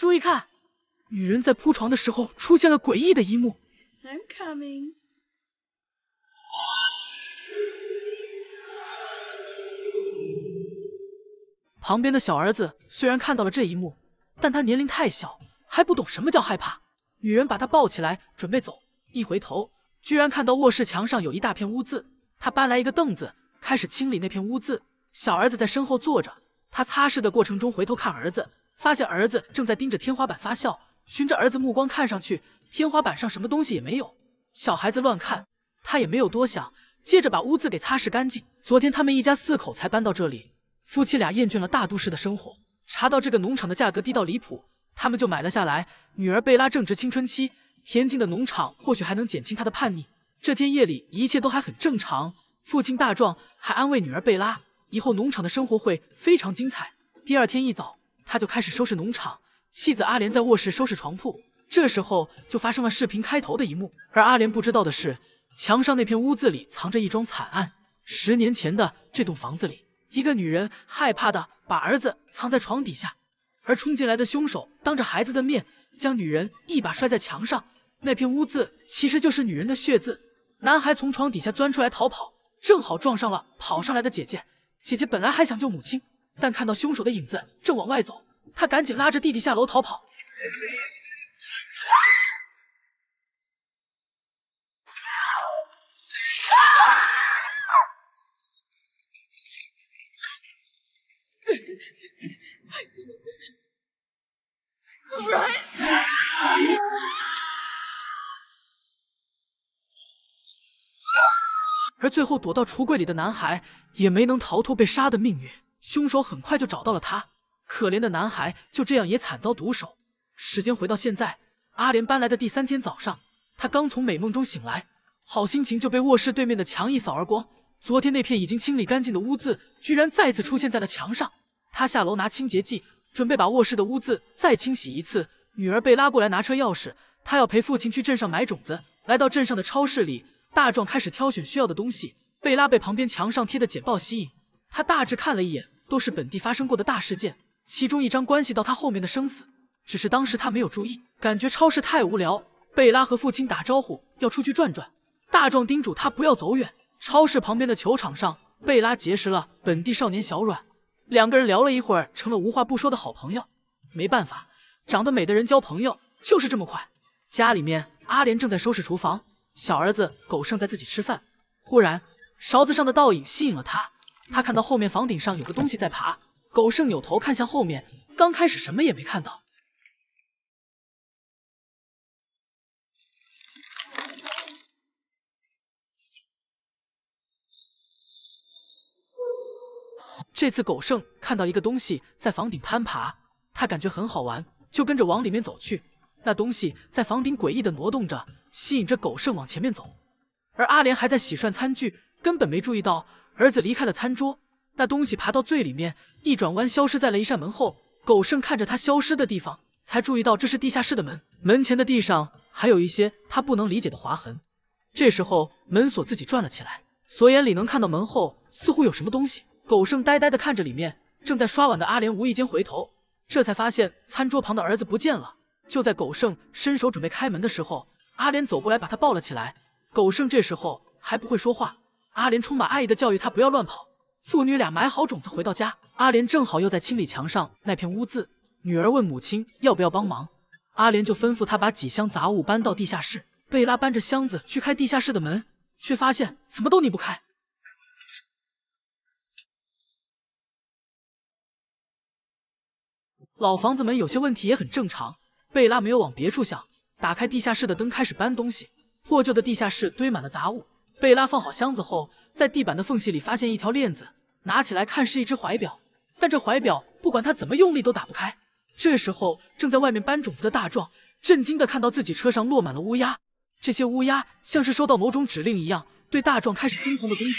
注意看，女人在铺床的时候出现了诡异的一幕。I'm coming。旁边的小儿子虽然看到了这一幕，但他年龄太小，还不懂什么叫害怕。女人把他抱起来准备走，一回头居然看到卧室墙上有一大片污渍。他搬来一个凳子，开始清理那片污渍。小儿子在身后坐着，他擦拭的过程中回头看儿子，发现儿子正在盯着天花板发笑。循着儿子目光看上去，天花板上什么东西也没有。小孩子乱看，他也没有多想，接着把污渍给擦拭干净。昨天他们一家四口才搬到这里。夫妻俩厌倦了大都市的生活，查到这个农场的价格低到离谱，他们就买了下来。女儿贝拉正值青春期，恬静的农场或许还能减轻她的叛逆。这天夜里，一切都还很正常。父亲大壮还安慰女儿贝拉，以后农场的生活会非常精彩。第二天一早，他就开始收拾农场，妻子阿莲在卧室收拾床铺。这时候就发生了视频开头的一幕，而阿莲不知道的是，墙上那片污渍里藏着一桩惨案。十年前的这栋房子里。一个女人害怕的把儿子藏在床底下，而冲进来的凶手当着孩子的面将女人一把摔在墙上。那片污渍其实就是女人的血渍。男孩从床底下钻出来逃跑，正好撞上了跑上来的姐姐。姐姐本来还想救母亲，但看到凶手的影子正往外走，他赶紧拉着弟弟下楼逃跑。而最后躲到橱柜里的男孩也没能逃脱被杀的命运，凶手很快就找到了他。可怜的男孩就这样也惨遭毒手。时间回到现在，阿莲搬来的第三天早上，他刚从美梦中醒来，好心情就被卧室对面的墙一扫而光。昨天那片已经清理干净的污渍，居然再次出现在了墙上。他下楼拿清洁剂，准备把卧室的污渍再清洗一次。女儿被拉过来拿车钥匙，他要陪父亲去镇上买种子。来到镇上的超市里，大壮开始挑选需要的东西。贝拉被旁边墙上贴的简报吸引，他大致看了一眼，都是本地发生过的大事件，其中一张关系到他后面的生死。只是当时他没有注意，感觉超市太无聊。贝拉和父亲打招呼要出去转转，大壮叮嘱他不要走远。超市旁边的球场上，贝拉结识了本地少年小阮，两个人聊了一会儿，成了无话不说的好朋友。没办法，长得美的人交朋友就是这么快。家里面，阿莲正在收拾厨房，小儿子狗剩在自己吃饭。忽然，勺子上的倒影吸引了他，他看到后面房顶上有个东西在爬。狗剩扭头看向后面，刚开始什么也没看到。这次狗剩看到一个东西在房顶攀爬，他感觉很好玩，就跟着往里面走去。那东西在房顶诡异的挪动着，吸引着狗剩往前面走。而阿莲还在洗涮餐具，根本没注意到儿子离开了餐桌。那东西爬到最里面，一转弯消失在了一扇门后。狗剩看着它消失的地方，才注意到这是地下室的门。门前的地上还有一些他不能理解的划痕。这时候门锁自己转了起来，锁眼里能看到门后似乎有什么东西。狗剩呆呆的看着里面正在刷碗的阿莲，无意间回头，这才发现餐桌旁的儿子不见了。就在狗剩伸手准备开门的时候，阿莲走过来把他抱了起来。狗剩这时候还不会说话，阿莲充满爱意的教育他不要乱跑。父女俩埋好种子回到家，阿莲正好又在清理墙上那片污渍。女儿问母亲要不要帮忙，阿莲就吩咐他把几箱杂物搬到地下室。贝拉搬着箱子去开地下室的门，却发现怎么都拧不开。老房子门有些问题也很正常。贝拉没有往别处想，打开地下室的灯，开始搬东西。破旧的地下室堆满了杂物。贝拉放好箱子后，在地板的缝隙里发现一条链子，拿起来看是一只怀表，但这怀表不管他怎么用力都打不开。这时候，正在外面搬种子的大壮震惊的看到自己车上落满了乌鸦，这些乌鸦像是收到某种指令一样，对大壮开始疯狂的攻击。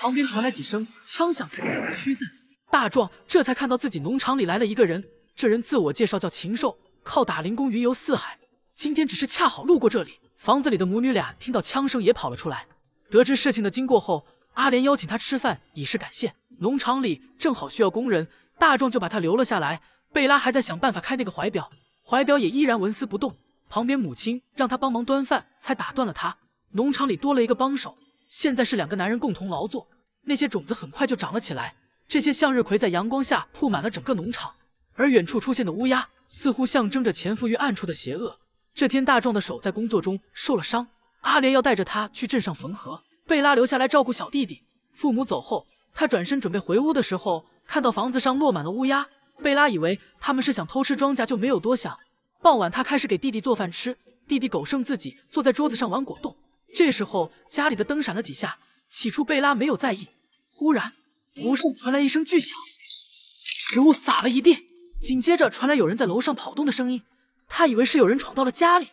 旁边传来几声枪响，才驱散。大壮这才看到自己农场里来了一个人。这人自我介绍叫禽兽，靠打零工云游四海。今天只是恰好路过这里。房子里的母女俩听到枪声也跑了出来。得知事情的经过后，阿莲邀请他吃饭以示感谢。农场里正好需要工人，大壮就把他留了下来。贝拉还在想办法开那个怀表，怀表也依然纹丝不动。旁边母亲让他帮忙端饭，才打断了他。农场里多了一个帮手，现在是两个男人共同劳作。那些种子很快就长了起来，这些向日葵在阳光下铺满了整个农场。而远处出现的乌鸦，似乎象征着潜伏于暗处的邪恶。这天，大壮的手在工作中受了伤，阿莲要带着他去镇上缝合，贝拉留下来照顾小弟弟。父母走后，他转身准备回屋的时候，看到房子上落满了乌鸦。贝拉以为他们是想偷吃庄稼，就没有多想。傍晚，他开始给弟弟做饭吃，弟弟狗剩自己坐在桌子上玩果冻。这时候，家里的灯闪了几下。起初，贝拉没有在意。忽然，屋上传来一声巨响，食物洒了一地。紧接着，传来有人在楼上跑动的声音。他以为是有人闯到了家里。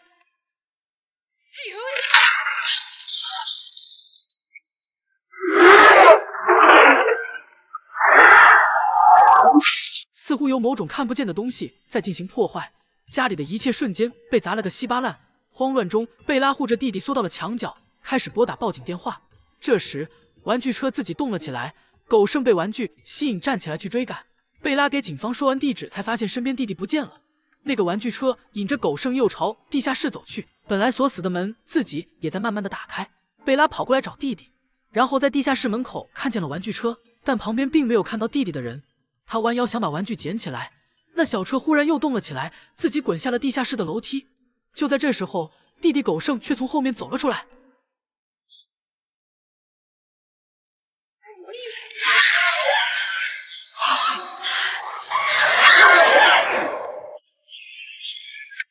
似乎有某种看不见的东西在进行破坏。家里的一切瞬间被砸了个稀巴烂，慌乱中，贝拉护着弟弟缩到了墙角，开始拨打报警电话。这时，玩具车自己动了起来，狗剩被玩具吸引站起来去追赶。贝拉给警方说完地址，才发现身边弟弟不见了。那个玩具车引着狗剩又朝地下室走去，本来锁死的门自己也在慢慢的打开。贝拉跑过来找弟弟，然后在地下室门口看见了玩具车，但旁边并没有看到弟弟的人。他弯腰想把玩具捡起来。那小车忽然又动了起来，自己滚下了地下室的楼梯。就在这时候，弟弟狗剩却从后面走了出来。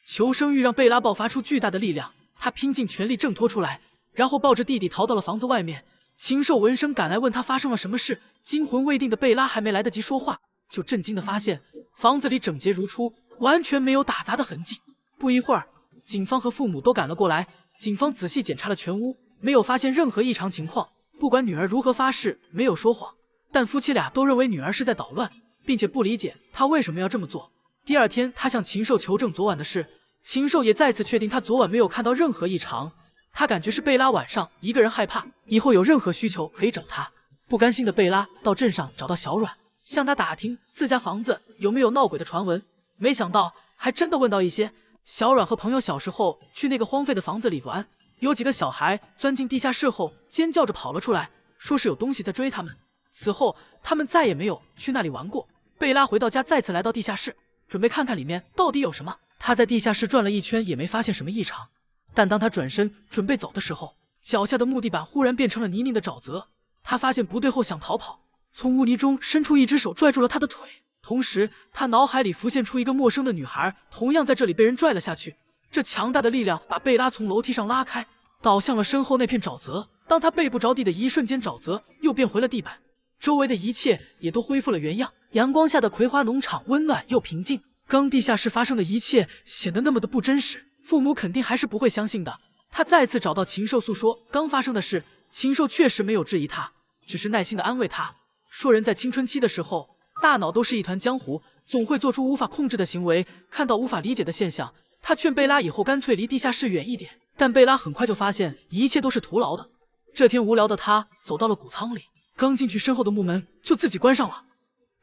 求生欲让贝拉爆发出巨大的力量，他拼尽全力挣脱出来，然后抱着弟弟逃到了房子外面。禽兽闻声赶来，问他发生了什么事。惊魂未定的贝拉还没来得及说话。就震惊的发现，房子里整洁如初，完全没有打杂的痕迹。不一会儿，警方和父母都赶了过来。警方仔细检查了全屋，没有发现任何异常情况。不管女儿如何发誓没有说谎，但夫妻俩都认为女儿是在捣乱，并且不理解她为什么要这么做。第二天，他向禽兽求证昨晚的事，禽兽也再次确定他昨晚没有看到任何异常。他感觉是贝拉晚上一个人害怕，以后有任何需求可以找他。不甘心的贝拉到镇上找到小阮。向他打听自家房子有没有闹鬼的传闻，没想到还真的问到一些。小阮和朋友小时候去那个荒废的房子里玩，有几个小孩钻进地下室后尖叫着跑了出来，说是有东西在追他们。此后他们再也没有去那里玩过。贝拉回到家，再次来到地下室，准备看看里面到底有什么。他在地下室转了一圈，也没发现什么异常。但当他转身准备走的时候，脚下的木地板忽然变成了泥泞的沼泽。他发现不对后想逃跑。从污泥中伸出一只手拽住了他的腿，同时他脑海里浮现出一个陌生的女孩，同样在这里被人拽了下去。这强大的力量把贝拉从楼梯上拉开，倒向了身后那片沼泽。当他背部着地的一瞬间，沼泽又变回了地板，周围的一切也都恢复了原样。阳光下的葵花农场温暖又平静。刚地下室发生的一切显得那么的不真实，父母肯定还是不会相信的。他再次找到禽兽诉说刚发生的事，禽兽确实没有质疑他，只是耐心的安慰他。说人在青春期的时候，大脑都是一团浆糊，总会做出无法控制的行为。看到无法理解的现象，他劝贝拉以后干脆离地下室远一点。但贝拉很快就发现一切都是徒劳的。这天无聊的他走到了谷仓里，刚进去，身后的木门就自己关上了。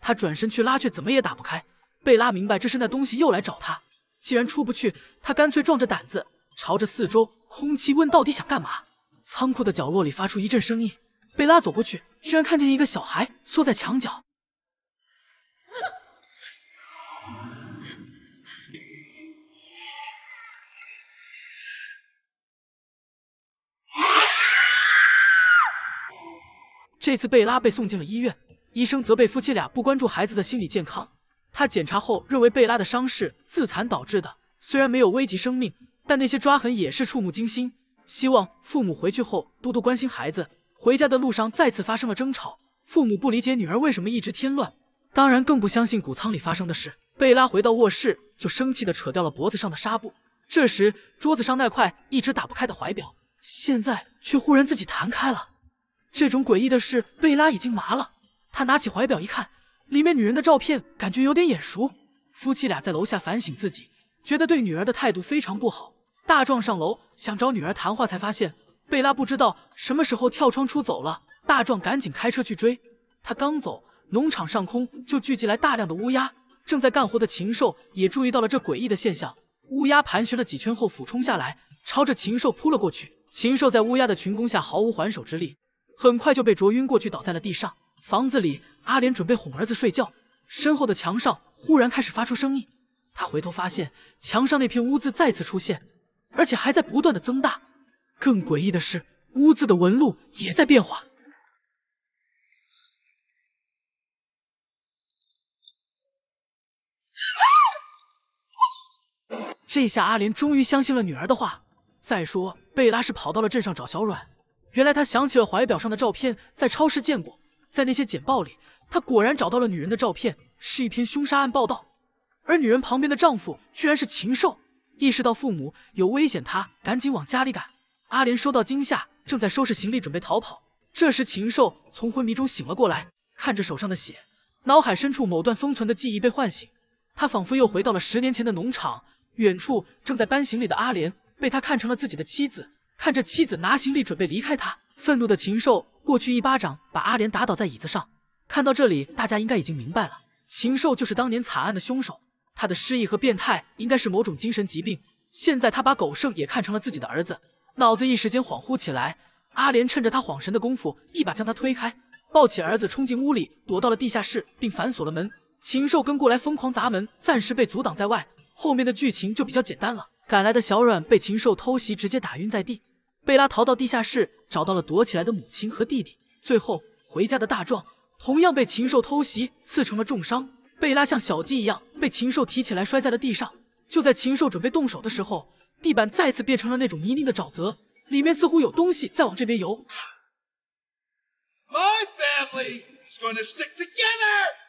他转身去拉，却怎么也打不开。贝拉明白这是那东西又来找他。既然出不去，他干脆壮着胆子朝着四周空气问：到底想干嘛？仓库的角落里发出一阵声音。贝拉走过去，居然看见一个小孩缩在墙角。这次贝拉被送进了医院，医生责备夫妻俩不关注孩子的心理健康。他检查后认为贝拉的伤势自残导致的，虽然没有危及生命，但那些抓痕也是触目惊心。希望父母回去后多多关心孩子。回家的路上再次发生了争吵，父母不理解女儿为什么一直添乱，当然更不相信谷仓里发生的事。贝拉回到卧室就生气的扯掉了脖子上的纱布。这时桌子上那块一直打不开的怀表，现在却忽然自己弹开了。这种诡异的事，贝拉已经麻了。他拿起怀表一看，里面女人的照片感觉有点眼熟。夫妻俩在楼下反省自己，觉得对女儿的态度非常不好。大壮上楼想找女儿谈话，才发现。贝拉不知道什么时候跳窗出走了，大壮赶紧开车去追。他刚走，农场上空就聚集来大量的乌鸦，正在干活的禽兽也注意到了这诡异的现象。乌鸦盘旋了几圈后俯冲下来，朝着禽兽扑了过去。禽兽在乌鸦的群攻下毫无还手之力，很快就被啄晕过去，倒在了地上。房子里，阿莲准备哄儿子睡觉，身后的墙上忽然开始发出声音。他回头发现，墙上那片污渍再次出现，而且还在不断的增大。更诡异的是，污渍的纹路也在变化。这下阿莲终于相信了女儿的话。再说，贝拉是跑到了镇上找小阮。原来她想起了怀表上的照片，在超市见过，在那些简报里，他果然找到了女人的照片，是一篇凶杀案报道。而女人旁边的丈夫居然是禽兽。意识到父母有危险，他赶紧往家里赶。阿莲受到惊吓，正在收拾行李准备逃跑。这时，禽兽从昏迷中醒了过来，看着手上的血，脑海深处某段封存的记忆被唤醒，他仿佛又回到了十年前的农场。远处正在搬行李的阿莲被他看成了自己的妻子，看着妻子拿行李准备离开他，愤怒的禽兽过去一巴掌把阿莲打倒在椅子上。看到这里，大家应该已经明白了，禽兽就是当年惨案的凶手。他的失忆和变态应该是某种精神疾病。现在他把狗剩也看成了自己的儿子，脑子一时间恍惚起来。阿莲趁着他恍神的功夫，一把将他推开，抱起儿子冲进屋里，躲到了地下室，并反锁了门。禽兽跟过来疯狂砸门，暂时被阻挡在外。后面的剧情就比较简单了。赶来的小阮被禽兽偷袭，直接打晕在地。贝拉逃到地下室，找到了躲起来的母亲和弟弟。最后回家的大壮同样被禽兽偷袭，刺成了重伤。贝拉像小鸡一样被禽兽提起来，摔在了地上。就在禽兽准备动手的时候，地板再次变成了那种泥泞的沼泽，里面似乎有东西在往这边游。My family is going to stick together.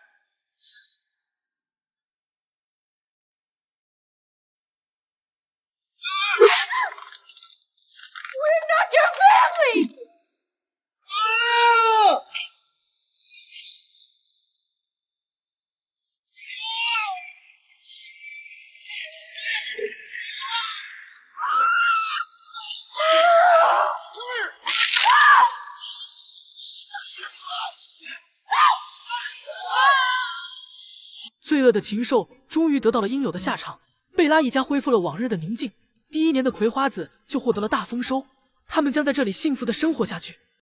We're not your family! 罪恶的禽兽终于得到了应有的下场，贝拉一家恢复了往日的宁静。第一年的葵花籽就获得了大丰收，他们将在这里幸福的生活下去。